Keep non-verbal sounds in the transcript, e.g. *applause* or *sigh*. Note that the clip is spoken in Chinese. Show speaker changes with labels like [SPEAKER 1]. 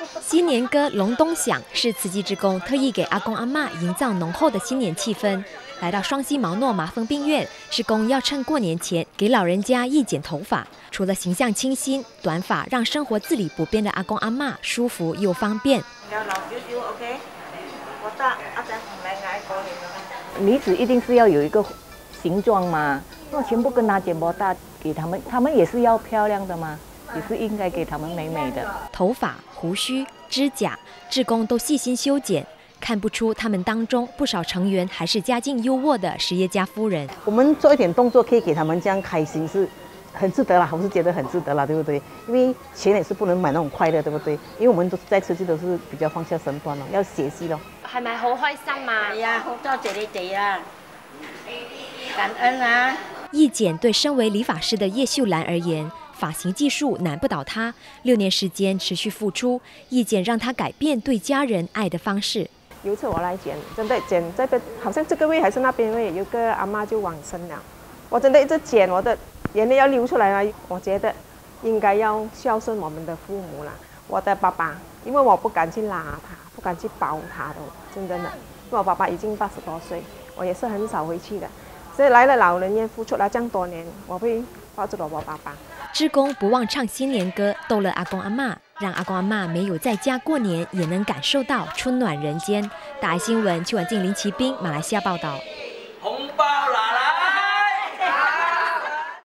[SPEAKER 1] *laughs* 新年歌隆冬响是慈济职工特意给阿公阿嬷营造浓厚的新年气氛。来到双溪毛诺麻风病院施工要趁过年前给老人家一剪头发除了形象清新短发让生活自理不便的阿公阿妈舒服又方便。
[SPEAKER 2] 女子一定是要有一个形状吗那全部跟他剪不大，给他们，他们也是要漂亮的吗？也是应该给他们美美的
[SPEAKER 1] 头发、胡须、指甲，志工都细心修剪，看不出他们当中不少成员还是家境优渥的实业家夫人。
[SPEAKER 3] 我们做一点动作，可以给他们这样开心，是很值得啦，我是觉得很值得啦，对不对？因为钱也是不能买那种快乐，对不对？因为我们都是在吃，都是比较放下身段咯，要学习咯。
[SPEAKER 4] 系咪好开心嘛？
[SPEAKER 5] 系啊，好多谢你哋啊，感恩啊！
[SPEAKER 1] 义剪对身为理发师的叶秀兰而言。发型技术难不倒她，六年时间持续付出，意见让她改变对家人爱的方式。
[SPEAKER 6] 有次我来剪，真的剪这边，好像这个位还是那边位，有个阿妈就往生了。我真的一直剪，我的眼泪要流出来了。我觉得应该要孝顺我们的父母了。我的爸爸，因为我不敢去拉他，不敢去抱他的，真的的。我爸爸已经八十多岁，我也是很少回去的。所以来了老人院，付出了这样多年，我会抱着我爸爸。
[SPEAKER 1] 职工不忘唱新年歌，逗乐阿公阿妈，让阿公阿妈没有在家过年，也能感受到春暖人间。大爱新闻，邱婉静、林奇兵，马来西亚报道。